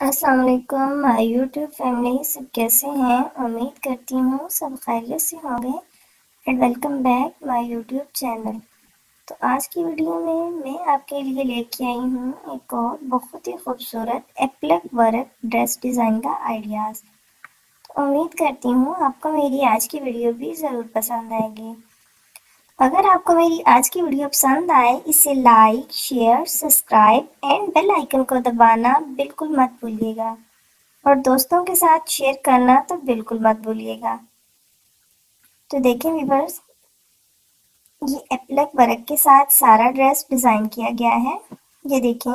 अस्सलाम वालेकुम my YouTube family, सब कैसे हैं? उम्मीद करती हूँ सब खैरियत से होंगे and welcome back my YouTube channel. तो आज की वीडियो में मैं आपके लिए लेके आई हूँ एक और बहुत ही खूबसूरत एप्लक वर्क ड्रेस डिज़ाइन का आइडियाज़। तो उम्मीद करती हूँ आपको मेरी आज की वीडियो भी ज़रूर पसंद आएगी। अगर आपको मेरी आज की वीडियो पसंद आए, इसे like share subscribe and bell icon को दबाना बिल्कुल मत भूलिएगा। और दोस्तों के साथ शेयर करना तो बिल्कुल मत भूलिएगा। तो देखें वीवर्स ये एप्लक वर्क के साथ सारा ड्रेस डिज़ाइन किया गया है। ये देखें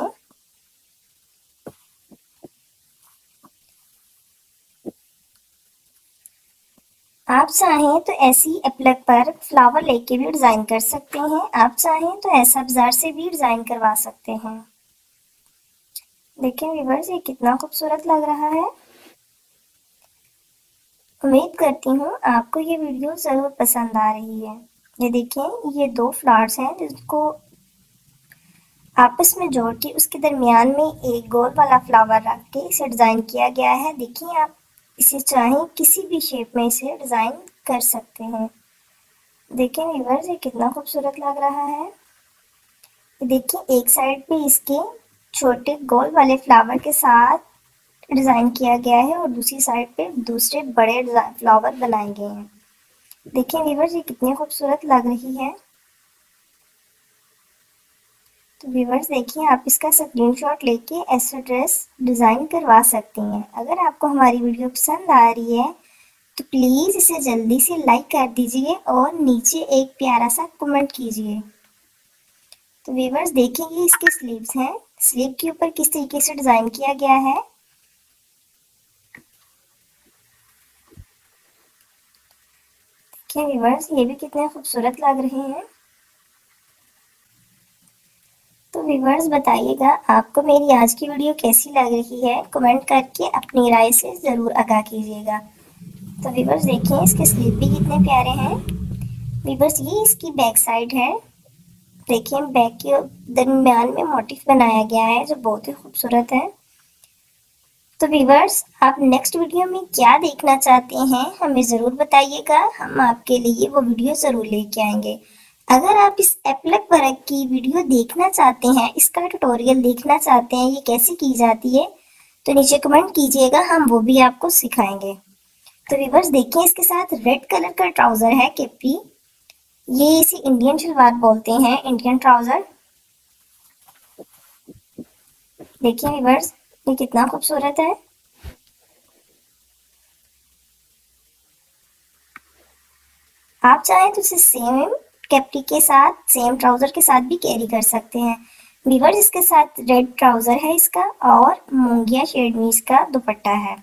आप चाहें तो ऐसी एप्लक पर फ्लावर लेके भी डिज़ाइन कर सकते हैं। आप चाहें तो ऐसा बाज़ार से भी डिज़ाइन करवा सकते हैं। देखें व्यूवर्स ये कितना खूबसूरत लग रहा है। उम्मीद करती हूँ आपको ये वीडियो ज़रूर पसंद आ रही है। ये देखें ये दो फ्लावर्स हैं जिसको आपस में जोड़ के उसके दरमियान में एक गोल वाला फ्लावर रख के इसे डिज़ाइन किया गया है। देखिए आप। इसे चाहे किसी भी शेप में इसे डिज़ाइन कर सकते हैं। देखें व्यूवर्स ये कितना खूबसूरत लग रहा है। देखिए, एक साइड पे इसके छोटे गोल वाले फ्लावर के साथ डिज़ाइन किया गया है और दूसरी साइड पे दूसरे बड़े फ्लावर बनाए गए हैं। देखिए व्यूवर्स ये कितनी खूबसूरत लग रही है। तो व्यूवर्स देखिए, आप इसका स्क्रीनशॉट लेके ऐसा ड्रेस डिज़ाइन करवा सकती हैं। अगर आपको हमारी वीडियो पसंद आ रही है तो प्लीज़ इसे जल्दी से लाइक कर दीजिए और नीचे एक प्यारा सा कमेंट कीजिए। तो व्यूवर्स देखेंगे इसके स्लीव्स हैं। स्लीव के ऊपर किस तरीके से डिज़ाइन किया गया है। देखिए व्यूवर्स ये भी कितने खूबसूरत लग रहे हैं तो व्यूवर्स बताइएगा, आपको मेरी आज की वीडियो कैसी लग रही है? कमेंट करके अपनी राय से ज़रूर आगाह कीजिएगा। तो व्यूवर्स देखिए, इसके स्लीप भी कितने प्यारे हैं। व्यूवर्स ये इसकी बैक साइड है। देखिए बैक के दरमियान में मोटिफ बनाया गया है, जो बहुत ही खूबसूरत है। तो व्यूवर्स आप नेक्स्ट वीडियो में क्या देखना चाहते हैं, हमें ज़रूर बताइएगा। हम आपके लिए वो वीडियो ज़रूर लेके आएँगे। अगर आप इस एप्लक वर्क की वीडियो देखना चाहते हैं, इसका ट्यूटोरियल देखना चाहते हैं, ये कैसे की जाती है तो नीचे कमेंट कीजिएगा, हम वो भी आपको सिखाएँगे। तो व्यूवर्स देखिए, इसके साथ रेड कलर का ट्राउज़र है केपी ये इसे इंडियन शलवार बोलते हैं इंडियन ट्राउज़र देखिए व्यूवर्स ये कितना खूबसूरत है। आप चाहें तो इसे सेम कैप्टी के साथ, सेम ट्राउज़र के साथ भी कैरी कर सकते हैं। बीवर्स इसके साथ रेड ट्राउज़र है इसका और मूंगिया शेड में इसका दुपट्टा है।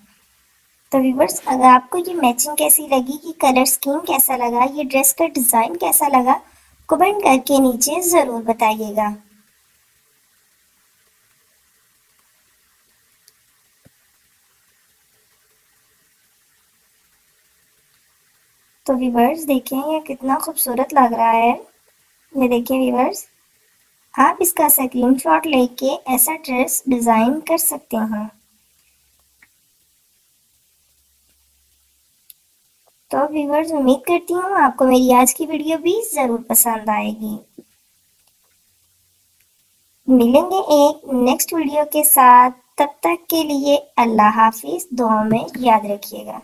तो वीवर्स अगर आपको ये मैचिंग कैसी लगी कि कलर स्कीम कैसा लगा, ये ड्रेस का डिज़ाइन कैसा लगा कमेंट करके नीचे ज़रूर बताइएगा। तो वीवर्स देखें ये कितना खूबसूरत लग रहा है। ये देखिए वीवर्स आप इसका स्क्रीन शॉट लेके ऐसा ड्रेस डिज़ाइन कर सकते हैं। तो व्यूवर्स उम्मीद करती हूँ आपको मेरी आज की वीडियो भी ज़रूर पसंद आएगी। मिलेंगे एक नेक्स्ट वीडियो के साथ। तब तक के लिए अल्लाह हाफिज़। दुआ में याद रखिएगा।